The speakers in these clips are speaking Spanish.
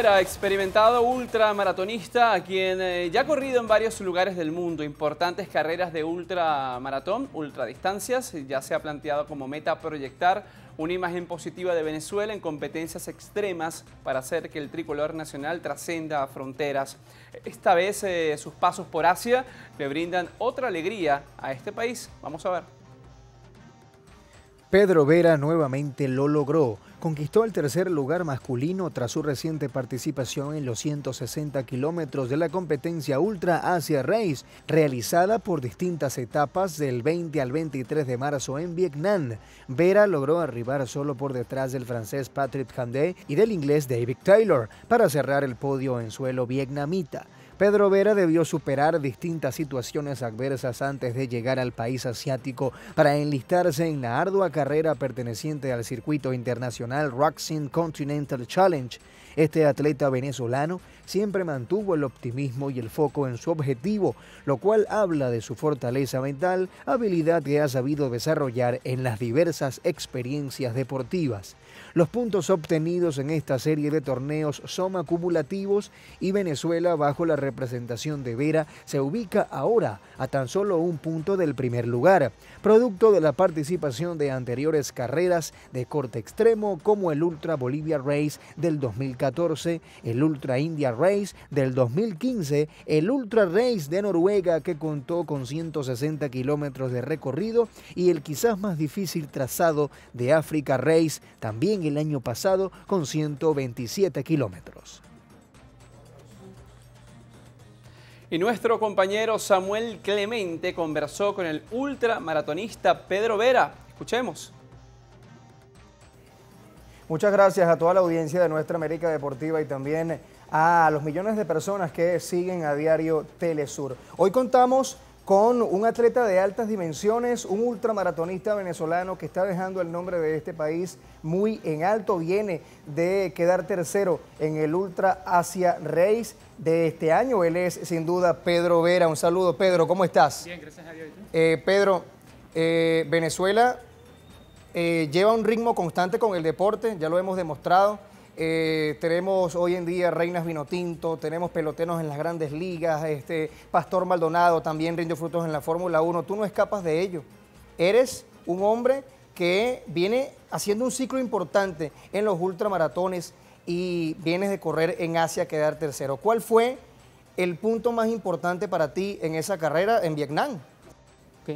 Pedro Vera, experimentado ultramaratonista, quien eh, ya ha corrido en varios lugares del mundo, importantes carreras de ultramaratón, ultradistancias, ya se ha planteado como meta proyectar una imagen positiva de Venezuela en competencias extremas para hacer que el tricolor nacional trascenda fronteras. Esta vez eh, sus pasos por Asia le brindan otra alegría a este país. Vamos a ver. Pedro Vera nuevamente lo logró conquistó el tercer lugar masculino tras su reciente participación en los 160 kilómetros de la competencia Ultra Asia Race, realizada por distintas etapas del 20 al 23 de marzo en Vietnam. Vera logró arribar solo por detrás del francés Patrick Handé y del inglés David Taylor para cerrar el podio en suelo vietnamita. Pedro Vera debió superar distintas situaciones adversas antes de llegar al país asiático para enlistarse en la ardua carrera perteneciente al circuito internacional Roxin Continental Challenge. Este atleta venezolano siempre mantuvo el optimismo y el foco en su objetivo, lo cual habla de su fortaleza mental, habilidad que ha sabido desarrollar en las diversas experiencias deportivas. Los puntos obtenidos en esta serie de torneos son acumulativos y Venezuela, bajo la representación de Vera, se ubica ahora a tan solo un punto del primer lugar, producto de la participación de anteriores carreras de corte extremo como el Ultra Bolivia Race del 2014, el Ultra India Race del 2015, el Ultra Race de Noruega que contó con 160 kilómetros de recorrido y el quizás más difícil trazado de Africa Race también el año pasado con 127 kilómetros. Y nuestro compañero Samuel Clemente conversó con el ultramaratonista Pedro Vera. Escuchemos. Muchas gracias a toda la audiencia de Nuestra América Deportiva y también a los millones de personas que siguen a diario Telesur. Hoy contamos con un atleta de altas dimensiones, un ultramaratonista venezolano que está dejando el nombre de este país muy en alto. Viene de quedar tercero en el Ultra Asia Race de este año. Él es sin duda Pedro Vera. Un saludo, Pedro. ¿Cómo estás? Bien, gracias a Dios. Eh, Pedro, eh, Venezuela eh, lleva un ritmo constante con el deporte, ya lo hemos demostrado. Eh, tenemos hoy en día Reinas Vinotinto, tenemos peloteros en las grandes ligas, este Pastor Maldonado también rindió frutos en la Fórmula 1. Tú no escapas de ello. Eres un hombre que viene haciendo un ciclo importante en los ultramaratones y vienes de correr en Asia a quedar tercero. ¿Cuál fue el punto más importante para ti en esa carrera en Vietnam?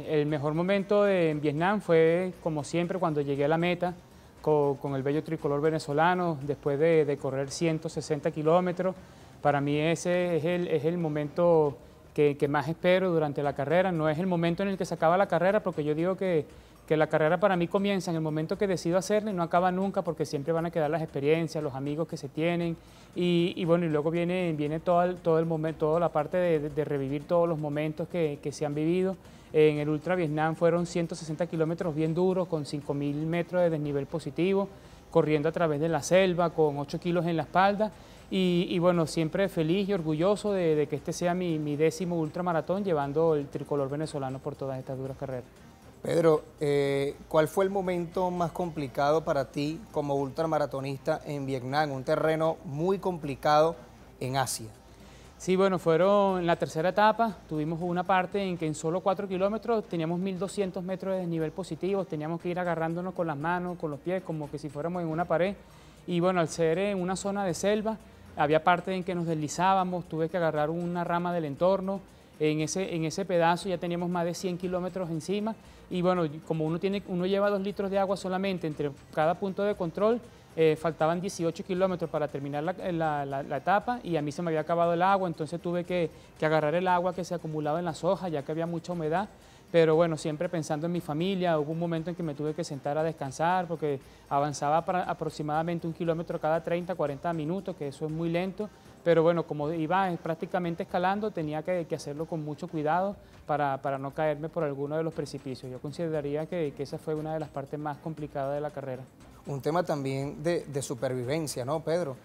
El mejor momento en Vietnam fue, como siempre, cuando llegué a la meta con, el bello tricolor venezolano, después de, correr 160 kilómetros. Para mí ese es el, es el momento que, más espero durante la carrera. No es el momento en el que se acaba la carrera, porque yo digo que, que la carrera para mí comienza en el momento que decido hacerla y no acaba nunca, porque siempre van a quedar las experiencias, los amigos que se tienen. Y, bueno, y luego viene, viene todo, el, todo el momento, toda la parte de, de, revivir todos los momentos que, que se han vivido. En el Ultra Vietnam fueron 160 kilómetros bien duros, con 5.000 metros de desnivel positivo, corriendo a través de la selva, con 8 kilos en la espalda. Y, bueno, siempre feliz y orgulloso de, que este sea mi, décimo ultramaratón, llevando el tricolor venezolano por todas estas duras carreras. Pedro, eh, ¿cuál fue el momento más complicado para ti como ultramaratonista en Vietnam? Un terreno muy complicado en Asia. Sí, bueno, fueron en la tercera etapa, tuvimos una parte en que en solo 4 kilómetros teníamos 1.200 metros de desnivel positivo, teníamos que ir agarrándonos con las manos, con los pies, como que si fuéramos en una pared. Y bueno, al ser en una zona de selva, había parte en que nos deslizábamos, tuve que agarrar una rama del entorno, en ese, en ese pedazo ya teníamos más de 100 kilómetros encima y bueno, como uno, tiene, uno lleva dos litros de agua solamente entre cada punto de control, eh, faltaban 18 kilómetros para terminar la, etapa y a mí se me había acabado el agua, entonces tuve que, agarrar el agua que se acumulaba en las hojas ya que había mucha humedad. Pero bueno, siempre pensando en mi familia, hubo un momento en que me tuve que sentar a descansar porque avanzaba aproximadamente un kilómetro cada 30, 40 minutos, que eso es muy lento. Pero bueno, como iba prácticamente escalando, tenía que, hacerlo con mucho cuidado para, no caerme por alguno de los precipicios. Yo consideraría que esa fue una de las partes más complicadas de la carrera un tema también de, supervivencia, ¿no, Pedro?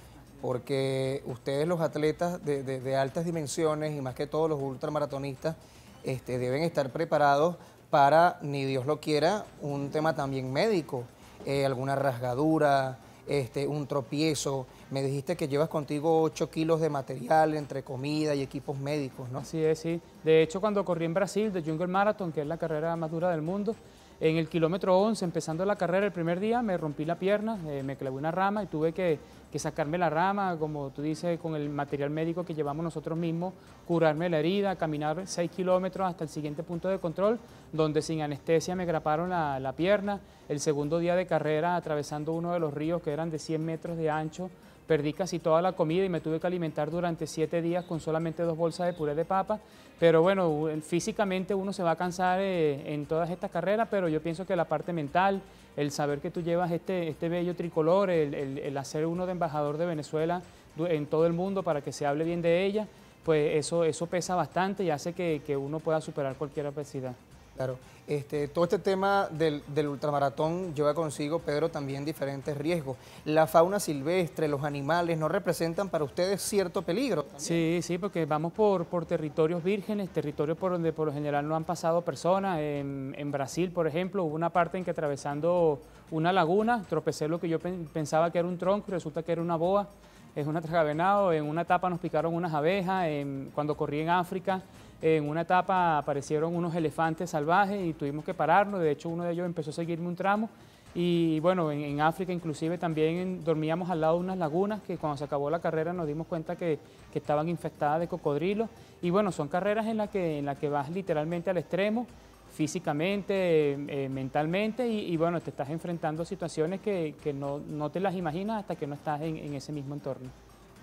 Porque ustedes los atletas de, altas dimensiones y más que todos los ultramaratonistas este, deben estar preparados para, ni Dios lo quiera, un tema también médico, eh, alguna rasgadura, este, un tropiezo. Me dijiste que llevas contigo 8 kilos de material entre comida y equipos médicos, ¿no? Así es, sí. De hecho, cuando corrí en Brasil, de Jungle Marathon, que es la carrera más dura del mundo, en el kilómetro 11, empezando la carrera el primer día, me rompí la pierna, eh, me clavé una rama y tuve que, sacarme la rama, como tú dices, con el material médico que llevamos nosotros mismos, curarme la herida, caminar 6 kilómetros hasta el siguiente punto de control, donde sin anestesia me graparon la, la pierna. El segundo día de carrera, atravesando uno de los ríos que eran de 100 metros de ancho, perdí casi toda la comida y me tuve que alimentar durante siete días con solamente dos bolsas de puré de papa. Pero bueno, físicamente uno se va a cansar eh, en todas estas carreras, pero yo pienso que la parte mental, el saber que tú llevas este, este bello tricolor, el, hacer uno de embajador de Venezuela en todo el mundo para que se hable bien de ella, pues eso, eso pesa bastante y hace que, que uno pueda superar cualquier adversidad. Claro. Este, todo este tema del, ultramaratón lleva consigo, Pedro, también diferentes riesgos. La fauna silvestre, los animales, ¿no representan para ustedes cierto peligro? Sí, sí, porque vamos por, por territorios vírgenes, territorios por donde por lo general no han pasado personas. En, Brasil, por ejemplo, hubo una parte en que atravesando una laguna, tropecé lo que yo pensaba que era un tronco y resulta que era una boa, es una tragavenado. En una etapa nos picaron unas abejas, cuando corrí en África en una etapa aparecieron unos elefantes salvajes y tuvimos que pararnos, de hecho uno de ellos empezó a seguirme un tramo. Y bueno, en, África inclusive también dormíamos al lado de unas lagunas que cuando se acabó la carrera nos dimos cuenta que, estaban infectadas de cocodrilos. Y bueno, son carreras en las que, en la que vas literalmente al extremo físicamente, eh, mentalmente y, bueno, te estás enfrentando a situaciones que, no, te las imaginas hasta que no estás en ese mismo entorno.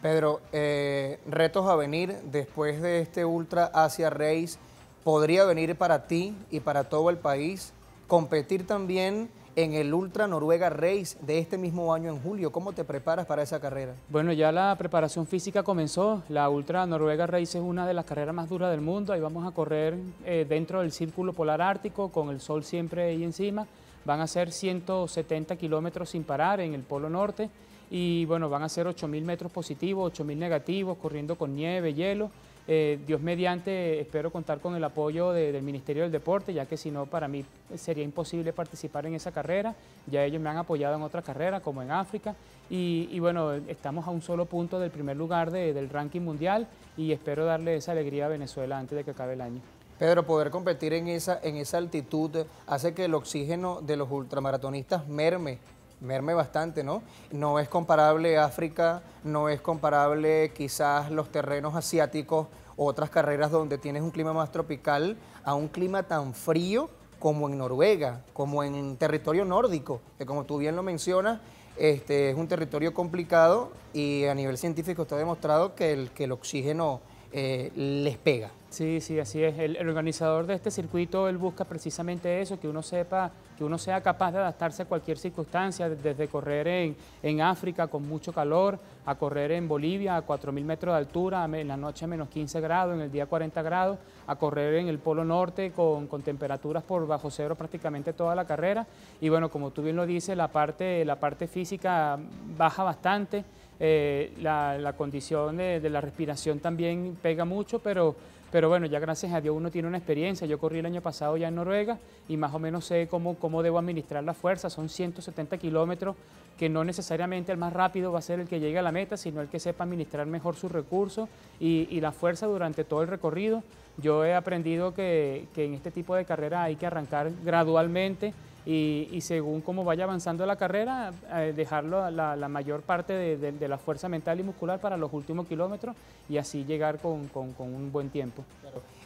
Pedro, eh, retos a venir después de este Ultra Asia Race, ¿podría venir para ti y para todo el país competir también en el Ultra Noruega Race de este mismo año en julio? ¿Cómo te preparas para esa carrera? Bueno, ya la preparación física comenzó. La Ultra Noruega Race es una de las carreras más duras del mundo. Ahí vamos a correr eh, dentro del círculo polar ártico con el sol siempre ahí encima. Van a ser 170 kilómetros sin parar en el Polo Norte y bueno, van a ser 8.000 metros positivos, 8.000 negativos, corriendo con nieve, hielo. Eh, Dios mediante, espero contar con el apoyo del Ministerio del Deporte, ya que si no, para mí sería imposible participar en esa carrera. Ya ellos me han apoyado en otras carreras, como en África. Y, bueno, estamos a un solo punto del primer lugar del ranking mundial y espero darle esa alegría a Venezuela antes de que acabe el año. Pedro, poder competir en esa, en esa altitud hace que el oxígeno de los ultramaratonistas merme merme bastante, ¿no? No es comparable África, no es comparable quizás los terrenos asiáticos, otras carreras donde tienes un clima más tropical, a un clima tan frío como en Noruega, como en territorio nórdico, que como tú bien lo mencionas, este, es un territorio complicado y a nivel científico está demostrado que el, que el oxígeno eh, les pega. Sí, sí, así es. El, organizador de este circuito, él busca precisamente eso, que uno sepa, que uno sea capaz de adaptarse a cualquier circunstancia, desde correr en, en África con mucho calor, a correr en Bolivia a 4.000 metros de altura, en la noche menos 15 grados, en el día 40 grados, a correr en el Polo Norte con, con temperaturas por bajo cero prácticamente toda la carrera. Y bueno, como tú bien lo dices, la parte, la parte física baja bastante, eh, la, condición de, la respiración también pega mucho, pero pero bueno, ya gracias a Dios uno tiene una experiencia. Yo corrí el año pasado ya en Noruega y más o menos sé cómo, cómo debo administrar la fuerza. Son 170 kilómetros que no necesariamente el más rápido va a ser el que llegue a la meta, sino el que sepa administrar mejor sus recursos y, la fuerza durante todo el recorrido. Yo he aprendido que, que en este tipo de carrera hay que arrancar gradualmente y, según cómo vaya avanzando la carrera, eh, dejarlo la, la, mayor parte de, la fuerza mental y muscular para los últimos kilómetros y así llegar con, un buen tiempo.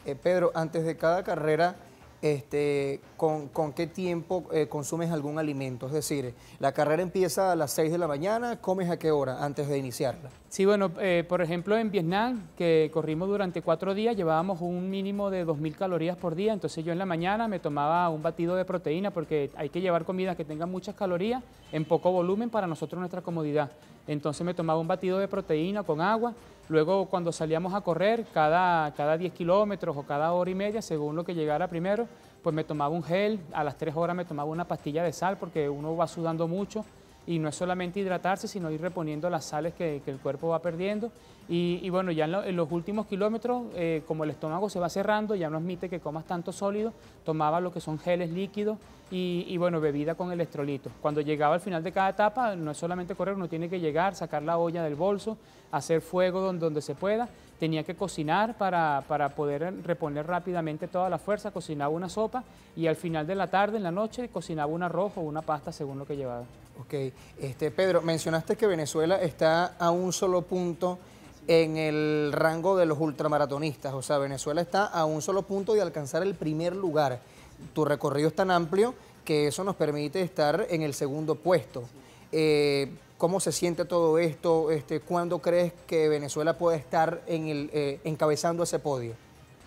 Eh, Pedro, antes de cada carrera, este, ¿con, qué tiempo eh, consumes algún alimento? Es decir, la carrera empieza a las 6 de la mañana, ¿comes a qué hora antes de iniciarla? Sí, bueno, eh, por ejemplo en Vietnam, que corrimos durante cuatro días, llevábamos un mínimo de 2.000 calorías por día, entonces yo en la mañana me tomaba un batido de proteína porque hay que llevar comida que tenga muchas calorías en poco volumen para nosotros nuestra comodidad. Entonces me tomaba un batido de proteína con agua, luego cuando salíamos a correr, cada, cada 10 kilómetros o cada hora y media, según lo que llegara primero, pues me tomaba un gel, a las 3 horas me tomaba una pastilla de sal porque uno va sudando mucho y no es solamente hidratarse, sino ir reponiendo las sales que, el cuerpo va perdiendo. Y, bueno, ya en, los últimos kilómetros, eh, como el estómago se va cerrando, ya no admite que comas tanto sólido, tomaba lo que son geles líquidos y, bueno, bebida con electrolito. Cuando llegaba al final de cada etapa, no es solamente correr, uno tiene que llegar, sacar la olla del bolso, hacer fuego donde se pueda, tenía que cocinar para, para, poder reponer rápidamente toda la fuerza, cocinaba una sopa y al final de la tarde, en la noche, cocinaba un arroz o una pasta según lo que llevaba. Ok, este, Pedro, mencionaste que Venezuela está a un solo punto en el rango de los ultramaratonistas, o sea, Venezuela está a un solo punto de alcanzar el primer lugar. Tu recorrido es tan amplio que eso nos permite estar en el segundo puesto. Eh, ¿Cómo se siente todo esto? Este, ¿Cuándo crees que Venezuela puede estar en el, eh, encabezando ese podio?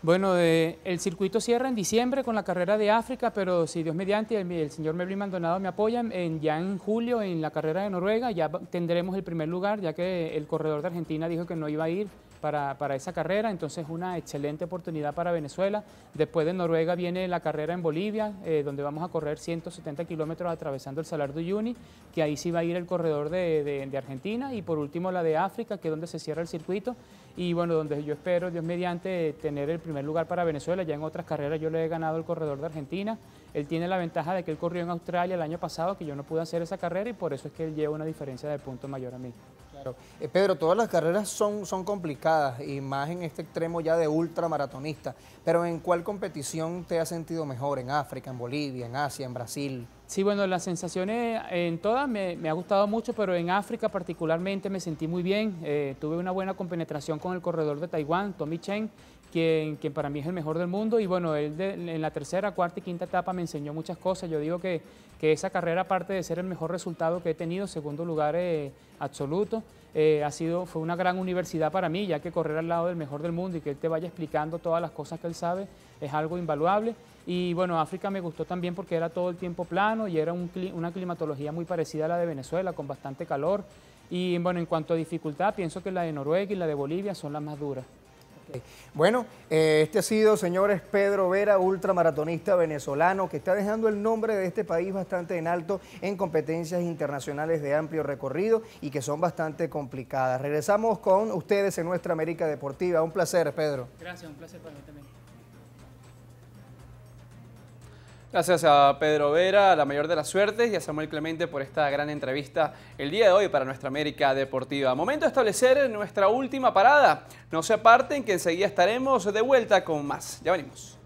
Bueno, el circuito cierra en diciembre con la carrera de África, pero si Dios mediante, el, señor Melvin Maldonado me apoya, ya en julio en la carrera de Noruega ya tendremos el primer lugar, ya que el corredor de Argentina dijo que no iba a ir para, esa carrera, entonces una excelente oportunidad para Venezuela. Después de Noruega viene la carrera en Bolivia, eh, donde vamos a correr 170 kilómetros atravesando el Salar de Uyuni, que ahí sí va a ir el corredor de, de, Argentina, y por último la de África, que es donde se cierra el circuito, y bueno, donde yo espero, Dios mediante, tener el primer lugar para Venezuela. Ya en otras carreras yo le he ganado el corredor de Argentina, él tiene la ventaja de que él corrió en Australia el año pasado, que yo no pude hacer esa carrera, y por eso es que él lleva una diferencia de punto mayor a mí. Eh, Pedro, todas las carreras son, son complicadas y más en este extremo ya de ultramaratonista, pero ¿en cuál competición te has sentido mejor? ¿En África, en Bolivia, en Asia, en Brasil? Sí, bueno, las sensaciones en todas me, ha gustado mucho, pero en África particularmente me sentí muy bien. Eh, tuve una buena compenetración con el corredor de Taiwán, Tommy Chen, quien, para mí es el mejor del mundo. Y bueno, él en la tercera, cuarta y quinta etapa me enseñó muchas cosas. Yo digo que, que esa carrera, aparte de ser el mejor resultado que he tenido, segundo lugar eh, absoluto, eh, ha sido, fue una gran universidad para mí, ya que correr al lado del mejor del mundo y que él te vaya explicando todas las cosas que él sabe es algo invaluable. Y bueno, África me gustó también porque era todo el tiempo plano y era una climatología muy parecida a la de Venezuela, con bastante calor. Y bueno, en cuanto a dificultad, pienso que la de Noruega y la de Bolivia son las más duras. Bueno, eh, este ha sido, señores, Pedro Vera, ultramaratonista venezolano, que está dejando el nombre de este país bastante en alto en competencias internacionales de amplio recorrido y que son bastante complicadas. Regresamos con ustedes en nuestra América Deportiva. Un placer, Pedro. Gracias, un placer para mí también. Gracias a Pedro Vera, la mayor de las suertes, y a Samuel Clemente por esta gran entrevista el día de hoy para nuestra América Deportiva. Momento de establecer nuestra última parada. No se aparten que enseguida estaremos de vuelta con más. Ya venimos.